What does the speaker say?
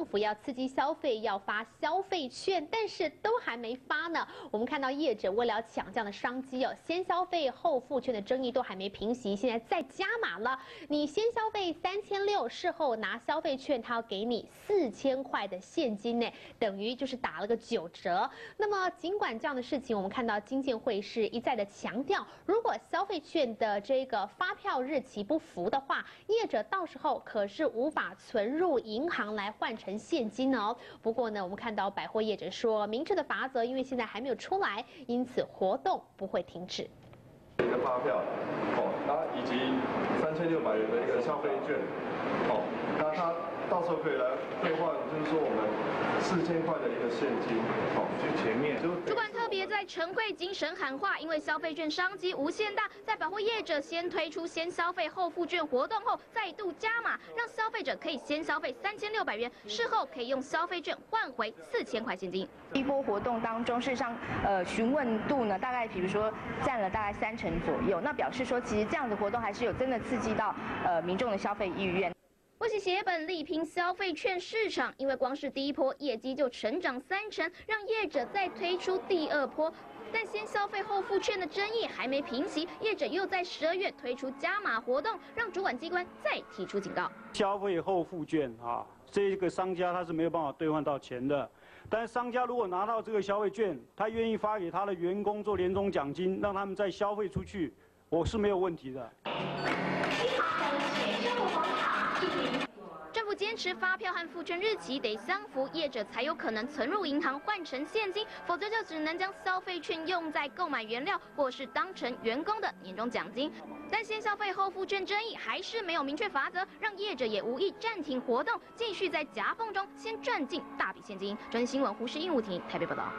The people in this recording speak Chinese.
政府要刺激消费，要发消费券，但是都还没发呢。我们看到业者为了抢这样的商机哦，先消费后付券的争议都还没平息，现在再加码了。你先消费三千六，事后拿消费券，他要给你四千块的现金呢，等于就是打了个九折。那么尽管这样的事情，我们看到金建会是一再的强调，如果消费券的这个发票日期不符的话，业者到时候可是无法存入银行来换成现金哦。不过呢，我们看到百货业者说，明确的法则因为现在还没有出来，因此活动不会停止。一个发票，哦，那以及三千六百元的一个消费券，哦，到时候可以来兑换，就是说我们四千块的一个现金，好，就前面就。主管特别在晨会精神喊话，因为消费券商机无限大，在保护业者先推出先消费后付券活动后，再度加码，让消费者可以先消费三千六百元，事后可以用消费券换回四千块现金。一波活动当中，事实上，呃，询问度呢，大概比如说占了大概三成左右，那表示说，其实这样的活动还是有真的刺激到呃民众的消费意愿。为其写本力拼消费券市场，因为光是第一波业绩就成长三成，让业者再推出第二波。但先消费后付券的争议还没平息，业者又在十二月推出加码活动，让主管机关再提出警告。消费后付券啊，这个商家他是没有办法兑换到钱的。但商家如果拿到这个消费券，他愿意发给他的员工做年终奖金，让他们再消费出去，我是没有问题的。政府坚持发票和付券日期得相符，业者才有可能存入银行换成现金，否则就只能将消费券用在购买原料，或是当成员工的年终奖金。但先消费后付券争议还是没有明确法则，让业者也无意暂停活动，继续在夹缝中先赚进大笔现金。专新闻胡适应务庭台北报道。